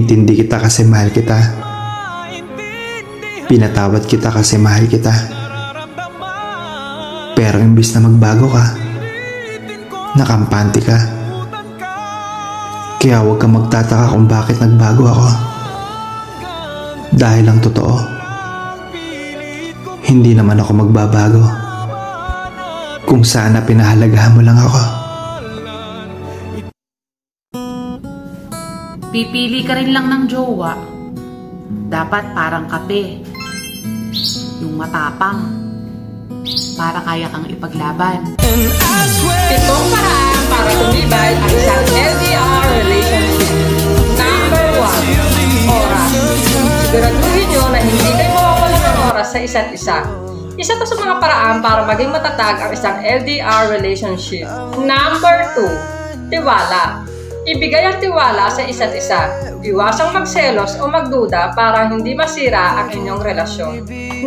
Inintindi kita kasi mahal kita. Pinatawad kita kasi mahal kita. Pero imbis na magbago ka, nakampante ka. Kaya huwag kang magtataka kung bakit nagbago ako. Dahil ang totoo, hindi naman ako magbabago. Kung sana pinahalagahan mo lang ako. Pipili ka rin lang ng jowa. Dapat parang kape. Yung matapang. Para kaya kang ipaglaban. Pitong paraan para tumibay ang isang LDR relationship. Number one, oras. Siguraduhin nyo na hindi kayo mawawala ng oras sa isa't isa. Isa to sa mga paraan para maging matatag ang isang LDR relationship. Number two, tiwala. Ibigay ang tiwala sa isa't isa. Iwasang magselos o magduda para hindi masira ang inyong relasyon.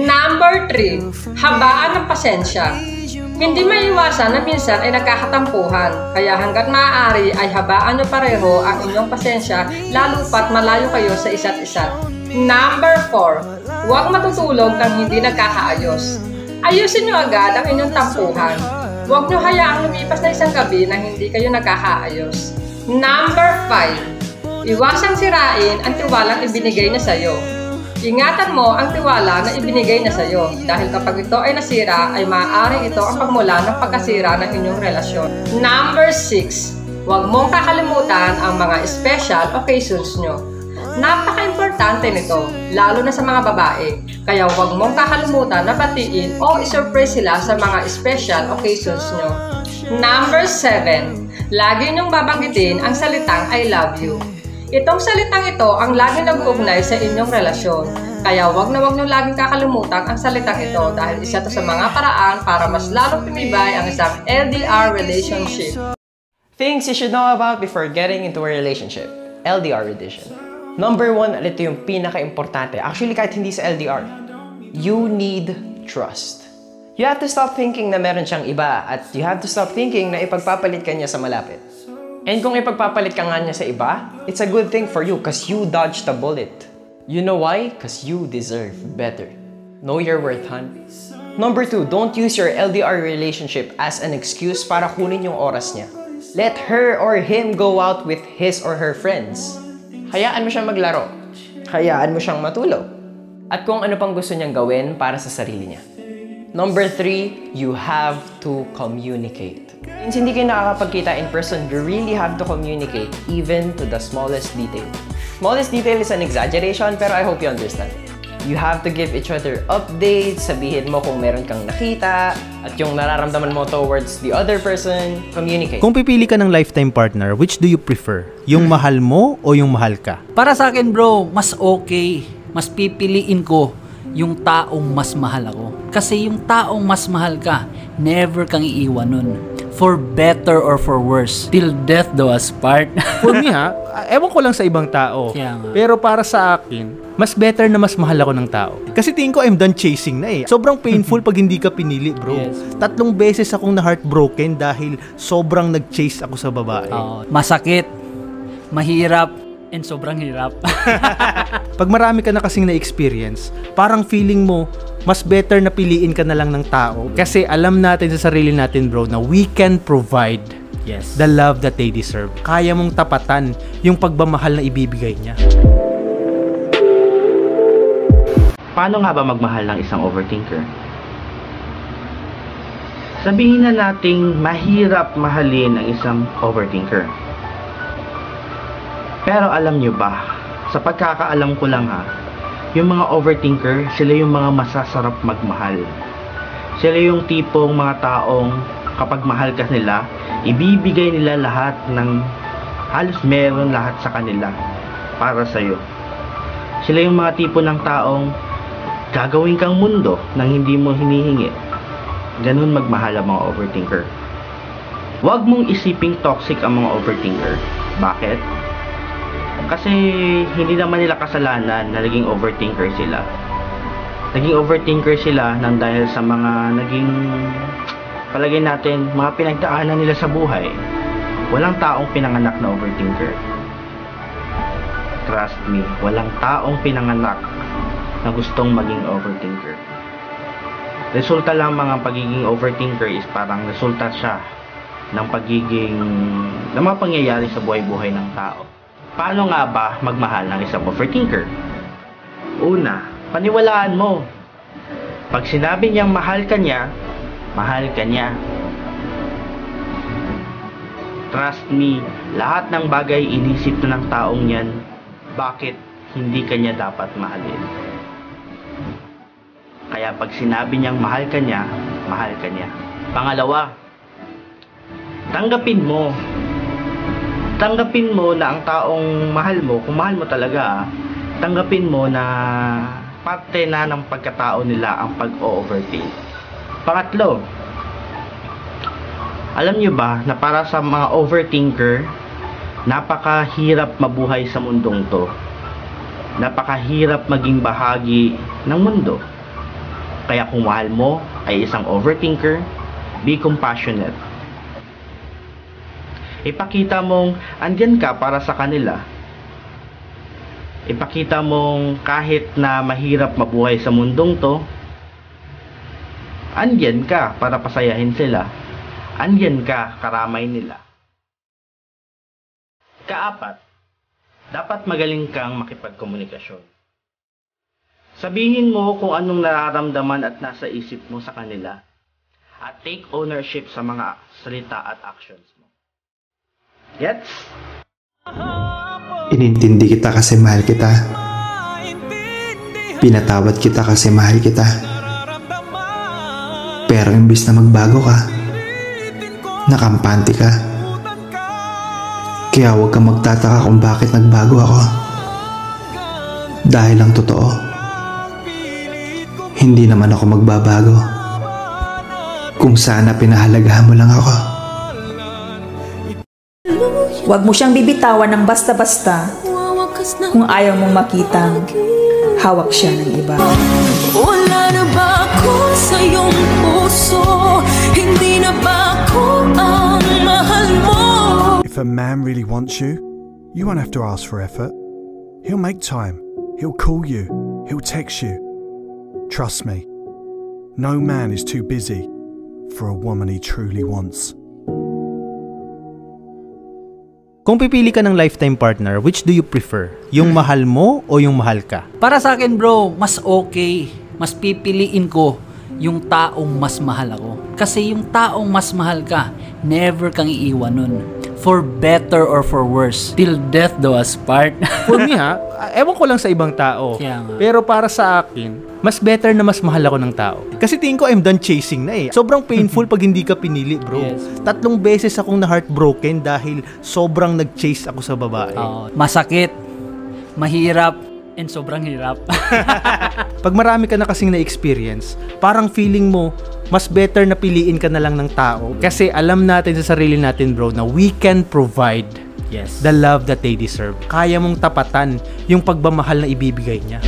Number 3. Habaan ng pasensya. Hindi maiwasan na minsan ay nagkakatampuhan, kaya hanggat maaari ay habaan nyo pareho ang inyong pasensya lalo pat malayo kayo sa isa't isa. Number 4. Huwag matutulog kang hindi nagkakaayos. Ayusin nyo agad ang inyong tampuhan. Huwag nyo hayaang lumipas na isang gabi na hindi kayo nagkakaayos. Number 5. Iwasang sirain ang tiwalang ibinigay na sa'yo. Ingatan mo ang tiwala na ibinigay na sa'yo dahil kapag ito ay nasira ay maaaring ito ang pagmula ng pagkasira ng inyong relasyon. Number 6. Huwag mong kakalimutan ang mga special occasions nyo. Napaka-importante nito, lalo na sa mga babae. Kaya huwag mong kakalimutan na batiin o isurprise sila sa mga special occasions nyo. Number 7. Lagi niyong babanggitin ang salitang I love you. Itong salitang ito ang lagi nag-uugnay sa inyong relasyon. Kaya wag na wag niyong laging kakalimutan ang salitang ito dahil isa to sa mga paraan para mas lalong tumibay ang isang LDR relationship. Things you should know about before getting into a relationship. LDR edition. Number one, ito yung pinaka-importante. Actually, kahit hindi sa LDR. You need trust. You have to stop thinking na meron siyang iba at you have to stop thinking na ipagpapalit ka niya sa malapit. And kung ipagpapalit ka nga niya sa iba, it's a good thing for you because you dodged a bullet. You know why? Because you deserve better. Know your worth, hon. Number two, don't use your LDR relationship as an excuse para kunin yung oras niya. Let her or him go out with his or her friends. Hayaan mo siyang maglaro. Hayaan mo siyang matulog. At kung ano pang gusto niyang gawin para sa sarili niya. Number three, you have to communicate. Since hindi kayo nakakapagkita in person, you really have to communicate even to the smallest detail. Smallest detail is an exaggeration, pero I hope you understand. You have to give each other updates, sabihin mo kung meron kang nakita, at yung nararamdaman mo towards the other person, communicate. Kung pipili ka ng lifetime partner, which do you prefer? Yung mahal mo o yung mahal ka? Para sa akin bro, mas okay. Mas pipiliin ko yung taong mas mahal ako. Kasi yung taong mas mahal ka, never kang iiwan nun. For better or for worse. Till death do us part. For me ha, ewan ko lang sa ibang tao. Nga. Pero para sa akin, mas better na mas mahal ako ng tao. Kasi tingin ko I'm done chasing na eh. Sobrang painful pag hindi ka pinili, bro. Yes. Tatlong beses akong na heartbroken dahil sobrang nag-chase ako sa babae. Oo. masakit, mahirap, and sobrang hirap. Pag marami ka na kasing na-experience, parang feeling mo, mas better na piliin ka na lang ng tao. Kasi alam natin sa sarili natin, bro, na we can provide yes. the love that they deserve. Kaya mong tapatan yung pagmamahal na ibibigay niya. Paano nga ba magmahal ng isang overthinker? Sabihin na nating mahirap mahalin ang isang overthinker. Pero alam nyo ba, sa pagkakaalam ko lang ha, yung mga overthinker, sila yung mga masasarap magmahal. Sila yung tipong mga taong kapag mahal ka nila, ibibigay nila lahat ng halos meron lahat sa kanila para sa'yo. Sila yung mga tipo ng taong gagawin kang mundo nang hindi mo hinihingi. Ganun magmahal ang mga overthinker. Huwag mong isiping toxic ang mga overthinker. Bakit? Kasi hindi naman nila kasalanan na naging overthinker sila. Naging overthinker sila nang dahil sa mga naging palagay natin, mga pinagdaanan nila sa buhay. Walang taong pinanganak na overthinker. Trust me, walang taong pinanganak na gustong maging overthinker. Resulta lang mga pagiging overthinker is parang resulta siya ng pagiging ng mga pangyayari sa buhay-buhay ng tao. Paano nga ba magmahal ng isang overthinker? Una, paniwalaan mo. Pag sinabi niyang mahal ka niya, mahal ka niya. Trust me, lahat ng bagay inisip na ng taong yan, bakit hindi ka niya dapat mahalin. Kaya pag sinabi niyang mahal ka niya, mahal ka niya. Pangalawa, tanggapin mo. Tanggapin mo na ang taong mahal mo, kung mahal mo talaga, tanggapin mo na parte na ng pagkatao nila ang pag-overthink. Pangatlo, alam nyo ba na para sa mga overthinker, napakahirap mabuhay sa mundong to. Napakahirap maging bahagi ng mundo. Kaya kung mahal mo ay isang overthinker, be compassionate. Ipakita mong andyan ka para sa kanila. Ipakita mong kahit na mahirap mabuhay sa mundong to, andyan ka para pasayahin sila. Andyan ka karamay nila. Kaapat, dapat magaling kang makipagkomunikasyon. Sabihin mo kung anong nararamdaman at nasa isip mo sa kanila at take ownership sa mga salita at actions mo. Gets? Inintindi kita kasi mahal kita. Pinatawad kita kasi mahal kita. Pero imbis na magbago ka, nakampante ka. Kaya huwag kang magtataka kung bakit nagbago ako. Dahil ang totoo, hindi naman ako magbabago. Kung sana pinahalagahan mo lang ako. Huwag mo siyang bibitawan ng basta-basta kung ayaw mong makitang hawak siya ng iba. Wala na ba ako sa iyong puso? Hindi na ba ako ang mahal mo? If a man really wants you, you won't have to ask for effort. He'll make time. He'll call you. He'll text you. Trust me, no man is too busy for a woman he truly wants. Kung pipili ka ng lifetime partner, which do you prefer? Yung mahal mo o yung mahal ka? Para sa akin bro, mas okay. Mas pipiliin ko yung taong mas mahal ako. Kasi yung taong mas mahal ka, never kang iiwan nun. For better or for worse. Till death do us part. For me ha, ewan ko lang sa ibang tao. Nga. Pero para sa akin, mas better na mas mahal ako ng tao. Kasi tingin ko I'm done chasing na eh. Sobrang painful pag hindi ka pinili, bro. Yes. Tatlong beses akong na heartbroken dahil sobrang nag-chase ako sa babae. Oo. masakit, mahirap, and sobrang hirap. Pag marami ka na kasing na-experience, parang feeling mo, mas better na piliin ka na lang ng tao. Kasi alam natin sa sarili natin, bro, na we can provide yes. the love that they deserve. Kaya mong tapatan yung pagmamahal na ibibigay niya.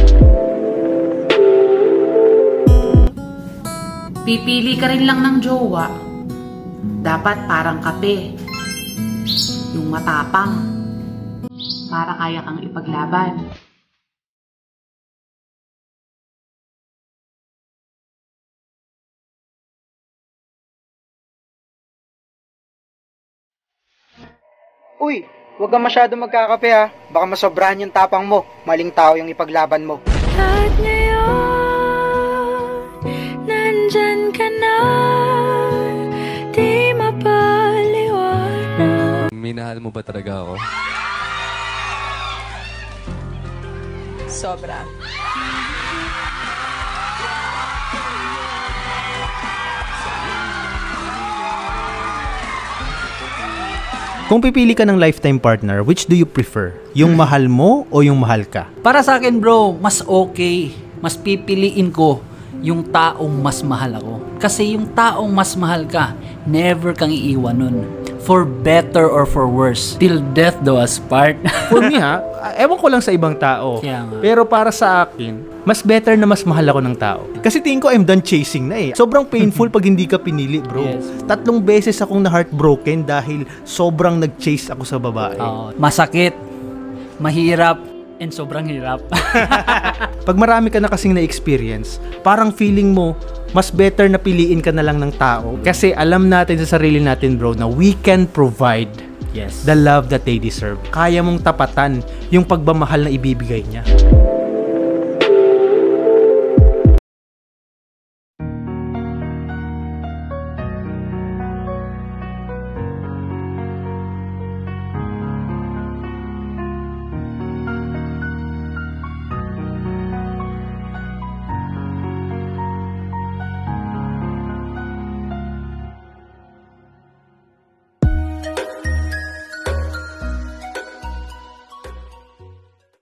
Pipili ka rin lang ng jowa. Dapat parang kape. Yung matapang. Para kaya kang ipaglaban. Uy, huwag kang masyado magkakape ha. Baka masobrahan yung tapang mo. Maling tao yung ipaglaban mo. At ngayon, nandyan ka na. Di mapaliwanag. Minahal mo ba talaga ako? Sobra. Kung pipili ka ng lifetime partner, which do you prefer? Yung mahal mo o yung mahal ka? Para sa akin bro, mas okay. Mas pipiliin ko yung taong mas mahal ako. Kasi yung taong mas mahal ka, never kang iiwan nun. For better or for worse. Till death do us part. For me ha, ewan ko lang sa ibang tao. Kaya nga. Pero para sa akin, mas better na mas mahal ako ng tao. Kasi tingin ko I'm done chasing na eh. Sobrang painful pag hindi ka pinili, bro. Yes. Tatlong beses akong na heartbroken dahil sobrang nag-chase ako sa babae. Oo. masakit, mahirap, And sobrang hirap. Pag marami ka na kasing na-experience, parang feeling mo, mas better na piliin ka na lang ng tao. Kasi alam natin sa sarili natin bro na we can provide yes. the love that they deserve. Kaya mong tapatan yung pagmamahal na ibibigay niya.